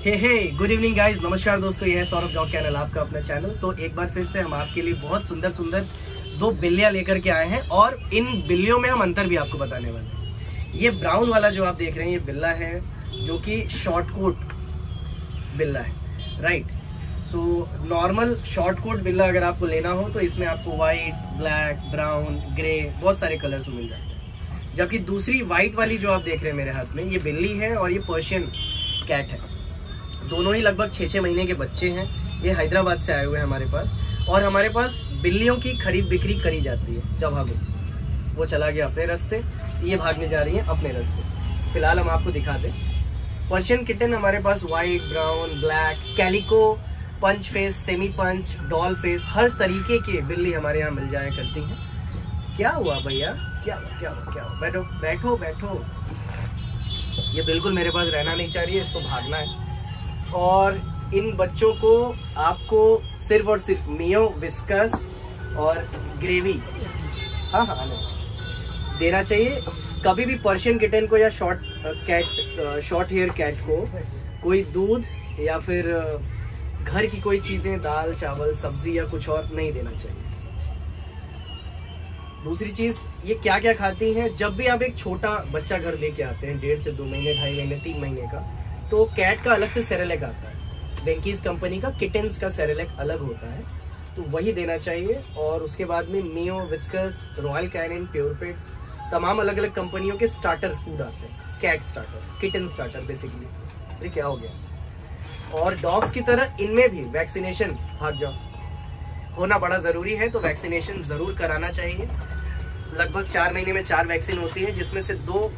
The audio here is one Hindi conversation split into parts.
Hey hey good evening guys नमस्कार दोस्तों ये है सौरभ डॉग चैनल आपका अपना चैनल तो एक बार फिर से हम आपके लिए बहुत सुंदर सुंदर दो बिल्लियाँ लेकर के आए हैं और इन बिल्लियों में हम अंतर भी आपको बताने वाले हैं। ये ब्राउन वाला जो आप देख रहे हैं, ये बिल्ला है, जो कि शॉर्ट कोट बिल्ला है right so normal short coat बिल्ला अगर आपको लेना हो तो इसमें आपको वाइट ब्लैक ब्राउन ग्रे बहुत सारे कलर्स मिल जाते हैं। जबकि दूसरी वाइट वाली जो आप देख रहे हैं मेरे हाथ में, ये बिल्ली है और ये पर्शियन कैट है। दोनों ही लगभग छः छः महीने के बच्चे हैं। ये हैदराबाद से आए हुए हैं हमारे पास। और हमारे पास बिल्लियों की खरीद बिक्री करी जाती है जब भागो वो चला गया अपने रास्ते, ये भागने जा रही है अपने रास्ते। फ़िलहाल हम आपको दिखा दें। पर्शियन किटन हमारे पास white brown black calico punch face semi punch doll face हर तरीके के बिल्ली हमारे यहाँ मिल जाया करती हैं। क्या हुआ भैया? क्या हुआ? क्या हुआ? क्या हुआ? बैठो बैठो बैठो। ये बिल्कुल मेरे पास रहना नहीं चाह रही है, इसको भागना है। और इन बच्चों को आपको सिर्फ़ और सिर्फ़ मियो विस्कस और ग्रेवी हाँ हाँ देना चाहिए। कभी भी पर्शियन किटन को या short cat short hair cat को कोई दूध या फिर घर की कोई चीज़ें, दाल, चावल, सब्ज़ी या कुछ और नहीं देना चाहिए। दूसरी चीज़, ये क्या क्या खाती हैं? जब भी आप एक छोटा बच्चा घर लेके आते हैं, डेढ़ से दो महीने, ढाई महीने, तीन महीने का तो कैट का अलग से सेरेलेक आता है। बेंकीज कंपनी का किटन्स का सेरेलेक अलग होता है। तो वही देना चाहिए। और उसके बाद में Meo Whiskas Royal Canin Purepet तमाम अलग अलग कंपनियों के स्टार्टर फ़ूड आते हैं। Cat starter kitten starter basically अरे, क्या हो गया? और डॉग्स की तरह इनमें भी वैक्सीनेशन भाग जाओ। होना बड़ा ज़रूरी है तो वैक्सीनेशन ज़रूर कराना चाहिए। लगभग चार महीने में चार वैक्सीन होती है, जिसमें से दो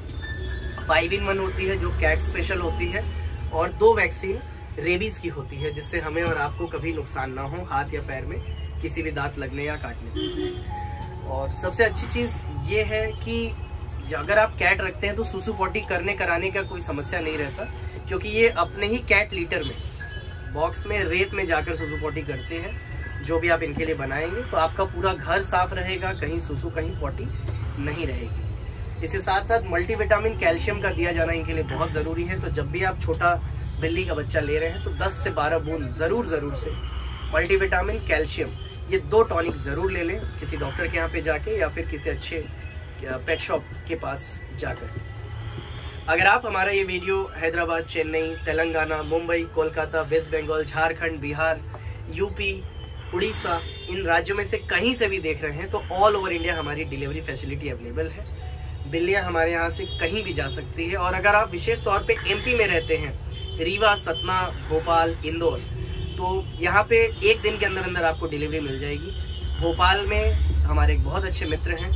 फाइव इन वन होती है, जो कैट स्पेशल होती है। और दो वैक्सीन रेबीज की होती है, जिससे हमें और आपको कभी नुकसान ना हो, हाथ या पैर में किसी भी दांत लगने या काटने और सबसे अच्छी चीज़ ये है कि अगर आप कैट रखते हैं तो सुसु पॉटी करने कराने का कोई समस्या नहीं रहता, क्योंकि ये अपने ही कैट लीटर में, बॉक्स में, रेत में जाकर सुसु पॉटी करते हैं, जो भी आप इनके लिए बनाएँगे तो आपका पूरा घर साफ़ रहेगा, कहीं सुसु, कहीं पॉटी नहीं रहेगी। इसके साथ साथ मल्टीविटामिन कैल्शियम का दिया जाना इनके लिए बहुत ज़रूरी है। तो जब भी आप छोटा बिल्ली का बच्चा ले रहे हैं तो 10 से 12 बूंद ज़रूर ज़रूर से मल्टीविटामिन कैल्शियम ये दो टॉनिक ज़रूर ले लें किसी डॉक्टर के यहाँ पे जाके या फिर किसी अच्छे पेट शॉप के पास जाकर। अगर आप हमारा ये video Hyderabad, Chennai, Telangana, Mumbai, Kolkata, West Bengal, Jharkhand, Bihar, UP, Orissa इन राज्यों में से कहीं से भी देख रहे हैं तो ऑल ओवर इंडिया हमारी डिलीवरी फैसिलिटी अवेलेबल है। बिल्लियाँ हमारे यहाँ से कहीं भी जा सकती है। और अगर आप विशेष तौर पे एमपी में रहते हैं, रीवा, सतना, भोपाल, इंदौर तो यहाँ पे एक दिन के अंदर अंदर आपको डिलीवरी मिल जाएगी। भोपाल में हमारे एक बहुत अच्छे मित्र हैं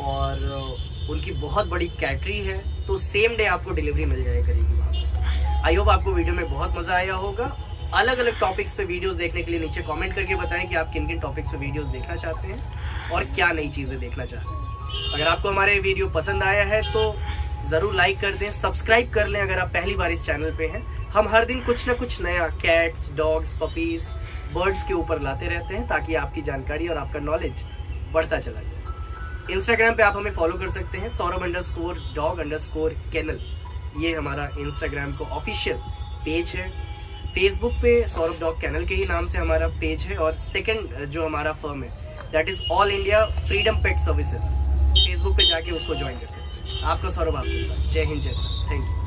और उनकी बहुत बड़ी कैटरी है तो सेम डे आपको डिलीवरी मिल जाए करेगी वहाँ आई होप आपको वीडियो में बहुत मज़ा आया होगा। अलग अलग टॉपिक्स पे वीडियोस देखने के लिए नीचे कमेंट करके बताएँ कि आप किन किन टॉपिक्स पे वीडियोस देखना चाहते हैं और क्या नई चीज़ें देखना चाहते हैं। अगर आपको हमारे वीडियो पसंद आया है तो ज़रूर लाइक कर दें सब्सक्राइब कर लें अगर आप पहली बार इस चैनल पे हैं। हम हर दिन कुछ ना कुछ नया कैट्स डॉग्स पपीज बर्ड्स के ऊपर लाते रहते हैं ताकि आपकी जानकारी और आपका नॉलेज बढ़ता चला जाए। इंस्टाग्राम पे आप हमें फॉलो कर सकते हैं, Saurabh underscore dog underscore kennel ये हमारा इंस्टाग्राम को ऑफिशियल पेज है। फेसबुक पे सौरभ डॉग कैनल के ही नाम से हमारा पेज है और सेकंड जो हमारा फर्म है that is all India freedom pet services Facebook पे जाके उसको ज्वाइन कर सकते हैं। आपका सौरभ आपके साथ। जय हिंद, जय थैंक यू